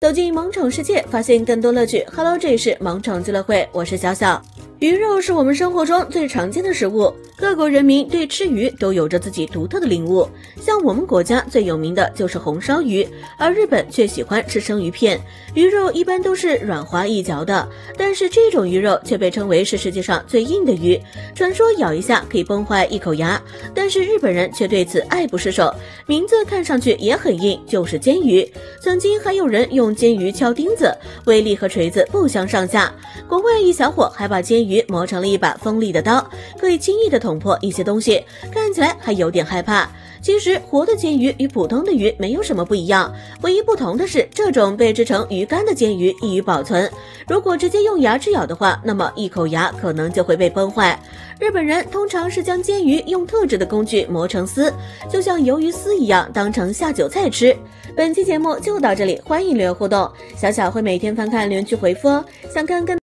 走进萌宠世界，发现更多乐趣。Hello，这里是萌宠俱乐部，我是小小。鱼肉是我们生活中最常见的食物，各国人民对吃鱼都有着自己独特的领悟。像我们国家最有名的就是红烧鱼，而日本却喜欢吃生鱼片。鱼肉一般都是软滑易嚼的，但是这种鱼肉却被称为是世界上最硬的鱼，传说咬一下可以崩坏一口牙。但是日本人却对此爱不释手，名字看上去也很硬，就是煎鱼。曾经还有人用煎鱼敲钉子，威力和锤子不相上下。国外一小伙还把煎鱼。鱼磨成了一把锋利的刀，可以轻易的捅破一些东西，看起来还有点害怕。其实活的煎鱼与普通的鱼没有什么不一样，唯一不同的是，这种被制成鱼干的煎鱼易于保存。如果直接用牙齿咬的话，那么一口牙可能就会被崩坏。日本人通常是将煎鱼用特制的工具磨成丝，就像鱿鱼丝一样，当成下酒菜吃。本期节目就到这里，欢迎留言互动，小小会每天翻看留言区回复哦。想看更。